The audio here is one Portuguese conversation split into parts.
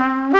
Mm-hmm.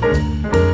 Música